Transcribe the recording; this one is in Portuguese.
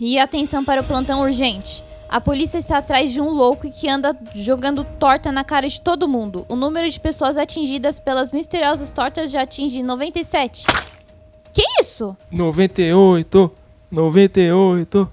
E atenção para o plantão urgente. A polícia está atrás de um louco que anda jogando torta na cara de todo mundo. O número de pessoas atingidas pelas misteriosas tortas já atinge 97. Que isso? 98, 98.